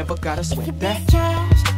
never gotta sweat that.